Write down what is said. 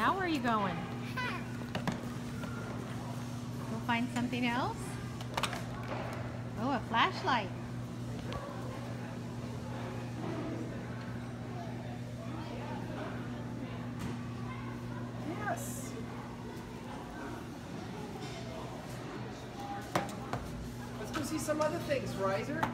Now where are you going? We'll find something else? Oh, a flashlight. Yes. Let's go see some other things, Riser.